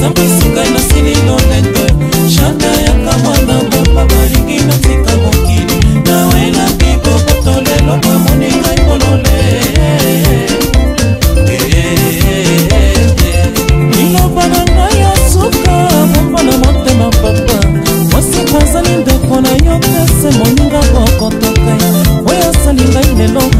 nzambe esinga nasili lolendo shanda yaka mwana mama balingi natika mokili nawelaki boboto lelo bamoni ngai molole liloba na ngai ya suka bomba na motema papa mwasiko azali ndeko na yo te se moninga kokotoka oyo asali ngai lelo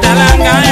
talanga